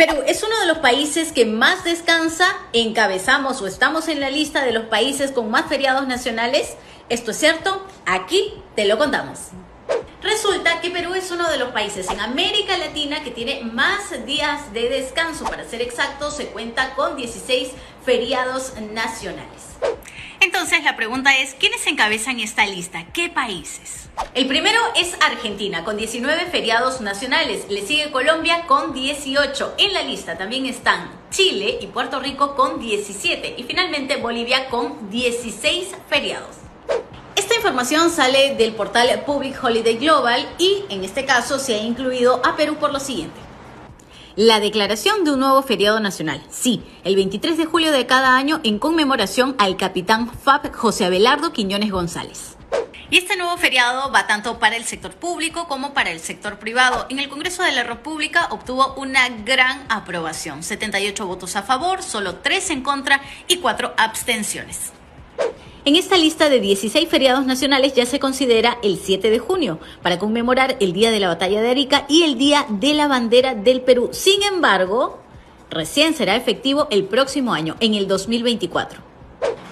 Perú es uno de los países que más descansa, encabezamos o estamos en la lista de los países con más feriados nacionales. ¿Esto es cierto? Aquí te lo contamos. Resulta que Perú es uno de los países en América Latina que tiene más días de descanso. Para ser exacto, se cuenta con 16 feriados nacionales. Entonces la pregunta es, ¿quiénes encabezan esta lista? ¿Qué países? El primero es Argentina, con 19 feriados nacionales. Le sigue Colombia con 18. En la lista también están Chile y Puerto Rico con 17. Y finalmente Bolivia con 16 feriados. Esta información sale del portal Public Holiday Global y en este caso se ha incluido a Perú por lo siguiente. La declaración de un nuevo feriado nacional. Sí, el 23 de julio de cada año en conmemoración al capitán FAP José Abelardo Quiñones González. Y este nuevo feriado va tanto para el sector público como para el sector privado. En el Congreso de la República obtuvo una gran aprobación, 78 votos a favor, solo 3 en contra y 4 abstenciones. En esta lista de 16 feriados nacionales ya se considera el 7 de junio para conmemorar el Día de la Batalla de Arica y el Día de la Bandera del Perú. Sin embargo, recién será efectivo el próximo año, en el 2024.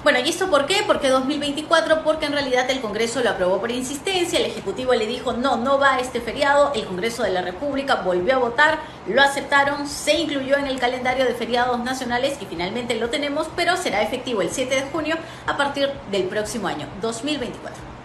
Bueno, ¿y esto por qué? Porque 2024, porque en realidad el Congreso lo aprobó por insistencia, el Ejecutivo le dijo no, no va este feriado, el Congreso de la República volvió a votar, lo aceptaron, se incluyó en el calendario de feriados nacionales y finalmente lo tenemos, pero será efectivo el 7 de junio a partir del próximo año, 2024.